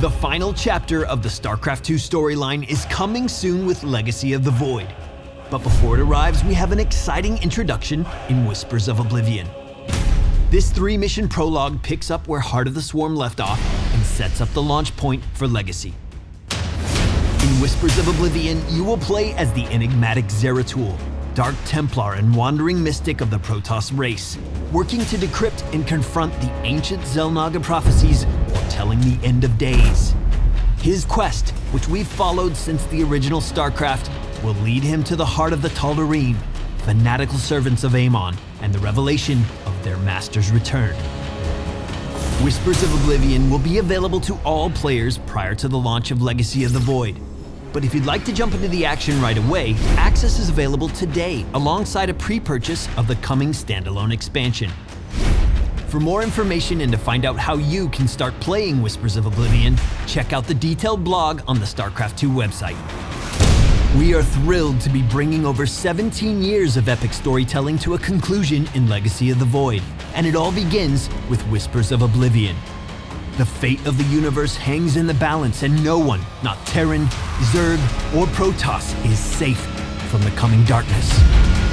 The final chapter of the StarCraft 2 storyline is coming soon with Legacy of the Void. But before it arrives, we have an exciting introduction in Whispers of Oblivion. This three mission prologue picks up where Heart of the Swarm left off and sets up the launch point for Legacy. In Whispers of Oblivion, you will play as the enigmatic Zeratul, Dark Templar and wandering mystic of the Protoss race, working to decrypt and confront the ancient Xel'Naga prophecies foretelling the end of days. His quest, which we've followed since the original StarCraft, will lead him to the heart of the Tal'Darim, fanatical servants of Amon, and the revelation of their master's return. Whispers of Oblivion will be available to all players prior to the launch of Legacy of the Void, but if you'd like to jump into the action right away, access is available today alongside a pre-purchase of the coming standalone expansion. For more information and to find out how you can start playing Whispers of Oblivion, check out the detailed blog on the StarCraft 2 website. We are thrilled to be bringing over 17 years of epic storytelling to a conclusion in Legacy of the Void, and it all begins with Whispers of Oblivion. The fate of the universe hangs in the balance, and no one, not Terran, Zerg, or Protoss, is safe from the coming darkness.